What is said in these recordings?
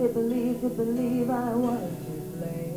did believe, did believe I was to blame.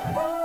Oh.